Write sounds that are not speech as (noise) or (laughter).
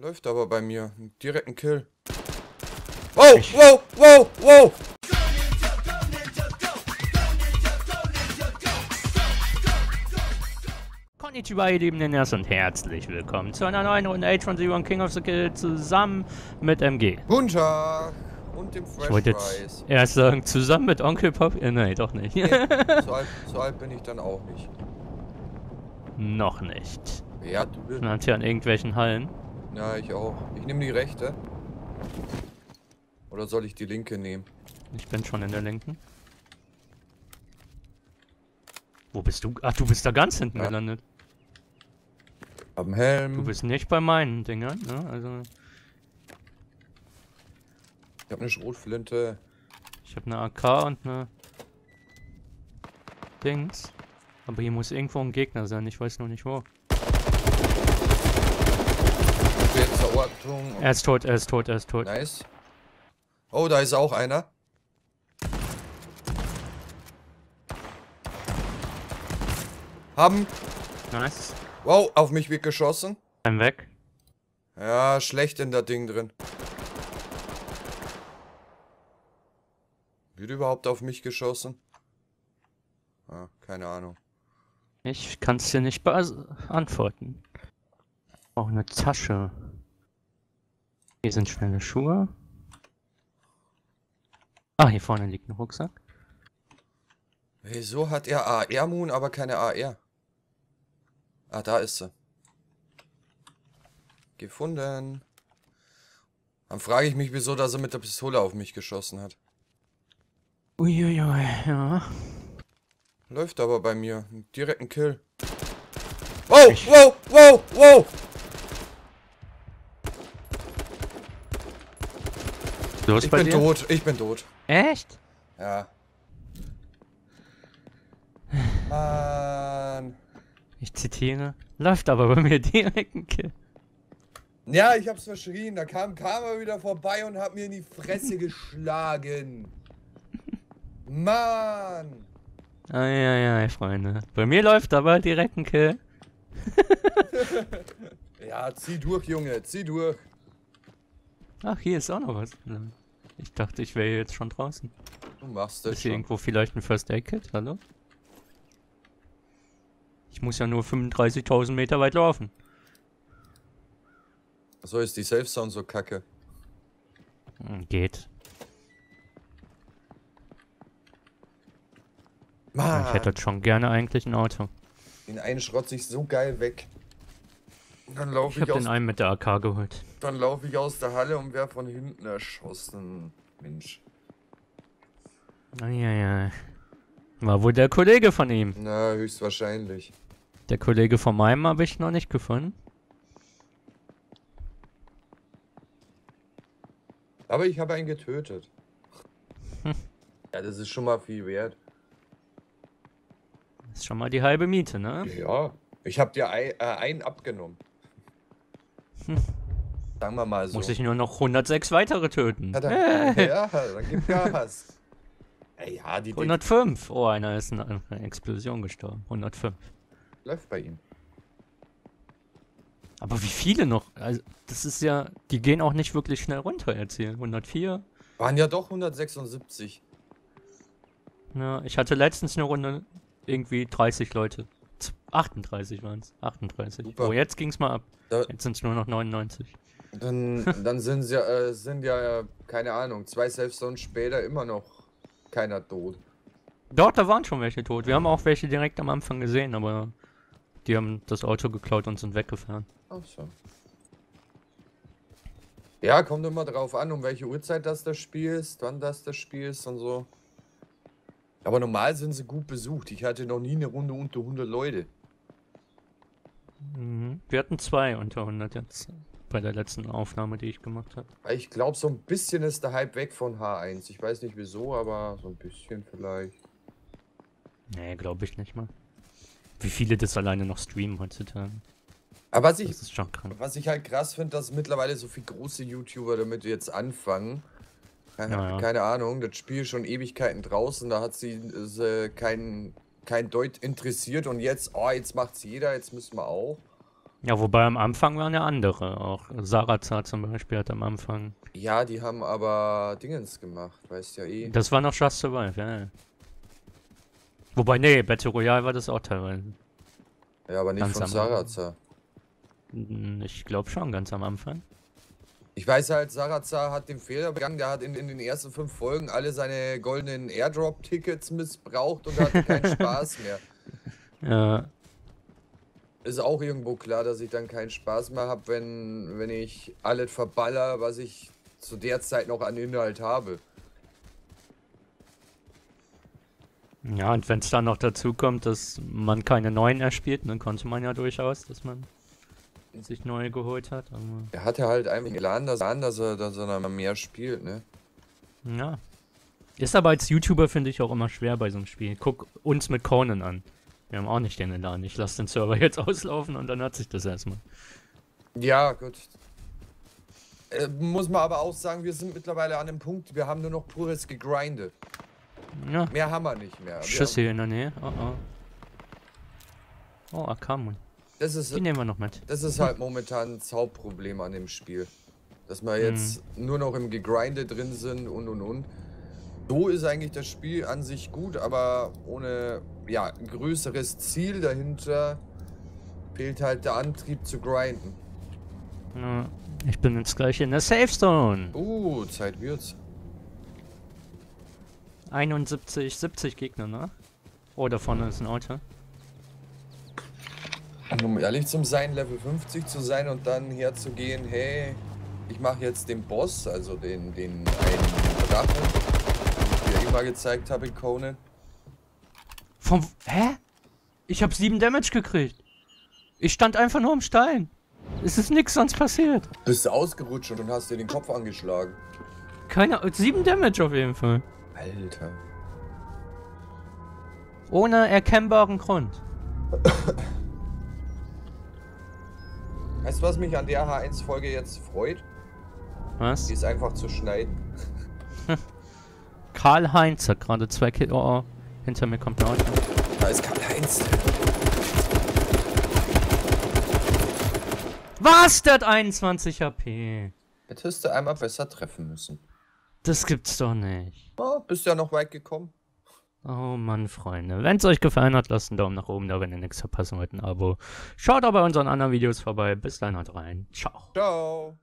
Läuft aber bei mir. Direkt ein Kill. Wow, wow, wow, wow! Konnichiwa, ihr lieben Ninjas und herzlich willkommen zu einer neuen Runde H1Z1 King of the Kill zusammen mit MG. Guten Tag! Und dem Ich Fresh wollte Rice. jetzt erst sagen, zusammen mit Onkel Pop. Äh, nein, doch nicht. Nee, (laughs) so, alt, so alt bin ich dann auch nicht. Noch nicht. Ja, du bist. Man hat hier an irgendwelchen Hallen. Ja, ich auch. Ich nehme die rechte. Oder soll ich die linke nehmen? Ich bin schon in der linken. Wo bist du? Ach, du bist da ganz hinten Ja. gelandet. Am Helm. Du bist nicht bei meinen Dingern, ne? Also, Ich hab eine Schrotflinte. ich habe eine AK und eine Dings. Aber hier muss irgendwo ein Gegner sein, ich weiß nur nicht wo. Jetzt zur Ortung. Er ist tot, er ist tot, er ist tot. Nice. Oh, da ist auch einer. Haben. Nice. Wow, auf mich wird geschossen. Ein weg. Ja, schlecht in der Ding drin. Wird überhaupt auf mich geschossen? Ah, keine Ahnung. Ich kann es dir nicht beantworten. Auch eine Tasche. Hier sind schnelle Schuhe. Ah, hier vorne liegt ein Rucksack. Wieso hat er AR-Moon, aber keine AR? Ah, da ist sie. Gefunden. Dann frage ich mich, wieso dass er mit der Pistole auf mich geschossen hat. Uiuiui, ja. Läuft aber bei mir. Direkt ein Kill. Wow, wow, wow, wow! Los Ich bei bin dir? tot, ich bin tot. Echt? Ja. Mann. Ich zitiere. Läuft aber bei mir direkt ein Kill. Ja, ich hab's verschrien. Da kam Karma wieder vorbei und hat mir in die Fresse (laughs) geschlagen. Mann. Eieiei, Freunde. Bei mir läuft aber direkt ein Kill. (laughs) Ja, zieh durch, Junge, zieh durch. Ach, hier ist auch noch was. Ich dachte, ich wäre jetzt schon draußen. Du machst das Ist hier schon. irgendwo vielleicht ein First Aid Kit? Hallo? Ich muss ja nur 35.000 Meter weit laufen. So ist die Safe Zone so kacke. Hm, Geht. Mann. Ich hätte schon gerne eigentlich ein Auto. Den einen schrotze ich so geil weg. Dann laufe Ich ich, habe aus, den einen mit der AK geholt. dann lauf ich aus der Halle und werde von hinten erschossen. Mensch. Eieiei. War wohl der Kollege von ihm. Na, höchstwahrscheinlich. Der Kollege von meinem habe ich noch nicht gefunden. Aber ich habe einen getötet. Hm. Ja, das ist schon mal viel wert. Das ist schon mal die halbe Miete, ne? Ja. Ich habe dir ein, äh, einen abgenommen. Sagen wir mal so. Muss ich nur noch 106 weitere töten. Ja, dann, ja, dann gib Gas. Ja, die Ding 105. Oh, einer ist in einer Explosion gestorben. 105. läuft bei ihm. Aber wie viele noch? Also, das ist ja. Die gehen auch nicht wirklich schnell runter jetzt hier. 104. Waren ja doch 176. Ja, ich hatte letztens eine Runde irgendwie 30 Leute. Z- 38 waren es. 38. Super. Oh, jetzt ging's mal ab. Da, Jetzt sind es nur noch 99. dann dann sind, ja, äh, sind ja, keine Ahnung, zwei Safe später immer noch keiner tot. Dort, da waren schon welche tot. Wir haben auch welche direkt am Anfang gesehen, aber die haben das Auto geklaut und sind weggefahren. Ach so. Ja, kommt immer drauf an, um welche Uhrzeit das das Spiel ist, wann das das Spiel ist und so. Aber normal sind sie gut besucht. Ich hatte noch nie eine Runde unter 100 Leute. Wir hatten zwei unter 100 jetzt bei der letzten Aufnahme, die ich gemacht habe. Ich glaube, so ein bisschen ist der Hype weg von H1. Ich weiß nicht wieso, aber so ein bisschen vielleicht. Nee, glaube ich nicht mal. Wie viele das alleine noch streamen heutzutage. Aber was ich, Das ist schon krank. was ich halt krass finde, dass mittlerweile so viele große YouTuber damit jetzt anfangen. Keine, Ja, ja. keine Ahnung, das Spiel ist schon Ewigkeiten draußen, da hat sie äh, kein, kein Deut interessiert und jetzt, oh, jetzt macht's jeder, jetzt müssen wir auch. Ja, wobei am Anfang waren ja andere. Auch Sarazar zum Beispiel hat am Anfang. Ja, die haben aber Dingens gemacht, weißt ja eh. Das war noch Just Survive, ja. Wobei, nee, Battle Royale war das auch teilweise. Ja, aber nicht Ganz von Sarazar. Ich glaube schon, ganz am Anfang. Ich weiß halt, Sarazar hat den Fehler begangen, der hat in, in den ersten fünf Folgen alle seine goldenen Airdrop-Tickets missbraucht und hatte keinen (laughs) Spaß mehr. Ja, Ist auch irgendwo klar, dass ich dann keinen Spaß mehr habe, wenn, wenn ich alles verballer, was ich zu der Zeit noch an Inhalt habe. ja und wenn es dann noch dazu kommt, dass man keine neuen erspielt, dann konnte man ja durchaus, dass man sich neue geholt hat. Aber, Er hatte halt einfach geladen, dass, dass, er, dass er mehr spielt, ne? ja. Ist aber als YouTuber, finde ich, auch immer schwer bei so einem Spiel. Guck uns mit Conan an. Wir haben auch nicht den Elan. Ich lasse den Server jetzt (laughs) auslaufen und dann hat sich das erstmal. Ja, gut. Äh, muss man aber auch sagen, wir sind mittlerweile an dem Punkt, wir haben nur noch pures gegrindet. Ja, Mehr haben wir nicht mehr. Wir, Schüsse hier in der Nähe. Oh, oh. Oh, Akamun. das, ist, Die nehmen wir noch mit. das ist halt momentan das Hauptproblem an dem Spiel. Dass wir Hm. jetzt nur noch im Gegrinde drin sind und und und. So ist eigentlich das Spiel an sich gut, aber ohne ja, größeres Ziel dahinter fehlt halt der Antrieb zu grinden. Ja, ich bin jetzt gleich in der Safe Zone. Uh, Zeit wird's. 71, 70 Gegner, ne? Oh, da vorne ist ein Auto. Um ehrlich zu sein, Level 50 zu sein und dann herzugehen, hey, ich mache jetzt den Boss, also den, den einen Drachen, den ich dir immer gezeigt habe in Conan. Vom. Hä? Ich hab 7 Damage gekriegt. Ich stand einfach nur im Stein. Es ist nix sonst passiert. Bist du ausgerutscht und hast dir den Kopf angeschlagen. Keine. 7 Damage auf jeden Fall. Alter. Ohne erkennbaren Grund. Weißt du, was mich an der H1-Folge jetzt freut? Was? Die ist einfach zu schneiden. (laughs) Karl-Heinz hat gerade zwei Kill. Oh, oh. Hinter mir kommt ein Auto. Da ist Karl-Heinz. Was? Der hat 21 HP. Hättest du einmal besser treffen müssen. Das gibt's doch nicht. Oh, bist ja noch weit gekommen. Oh Mann, Freunde. Wenn es euch gefallen hat, lasst einen Daumen nach oben da, wenn ihr nichts verpassen wollt, ein Abo. Schaut auch bei unseren anderen Videos vorbei. Bis dann, haut rein. Ciao. Ciao.